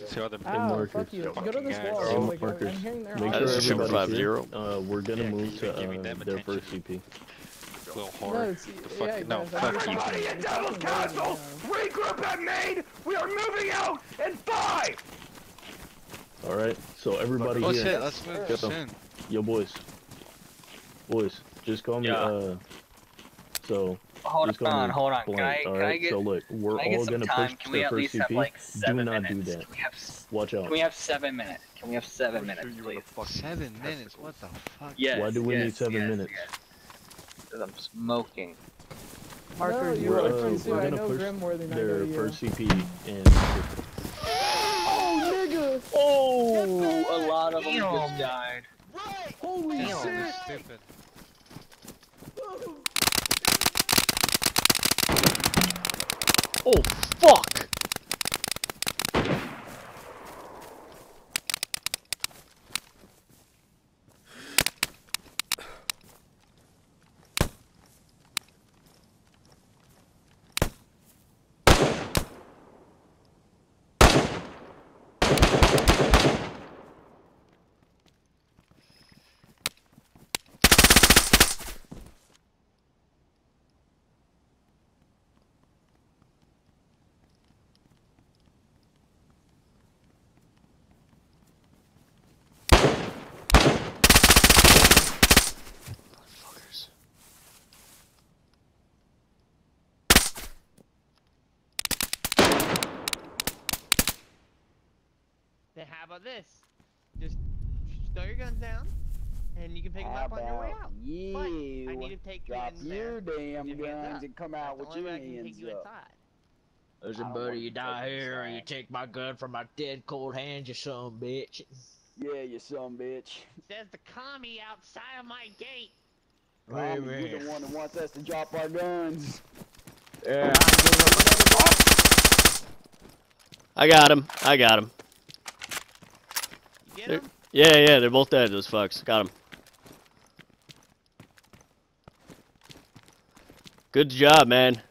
Since the other Ah, markers. fuck you. Go to this wall. guys. Aim Like, markers. I'm hearing their Make Uh, sure this is Super everybody's here. 5-0. Uh, we're gonna Yeah, move to uh, them their first CP. Little No, whore. it's, yeah, fuck- no, fuck I'm you. Everybody in Devil's Castle! Regroup at main! We are moving out in five! All right. So everybody Oh here, shit, let's move Get them. in. yo boys, boys, just call me. Yeah. Uh, so Hold just call on, me hold on. Can blank. I, all can I get, so look, we're can I get all gonna time? push Can to we at first least have CP. like Do not minutes? do that. Can we have, Watch out. can we have seven minutes? Can we have seven minutes, please? Seven minutes, what the fuck? Yes. Why do we need seven yes, minutes? yes. 'Cause I'm smoking. No, you're We're, uh, we're gonna know push Grimworthy not their go first CP and. Oh, nigga! Oh, a lot of them just died. Holy Damn. shit! Oh, fuck! Then how about this? Just throw your guns down, and you can pick them How up on your way out. you But I need to take you drop in your damn your guns and come out the with only your way I can take hands you up? inside. Listen, I don't buddy, you you die here, or you take my gun from my dead cold hands, you son bitch. Yeah, you son bitch. Says the commie outside of my gate. Wait, Tommy, wait. you're the one that wants us to drop our guns. Yeah, I got him. I got him. Get They're- them? Yeah, yeah, they're both dead, those fucks. Got him. Good job, man.